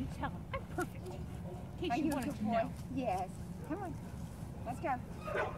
You tell him. I'm perfect. In case Are you, you wanted to boy? know. Yes. Come on. Let's go.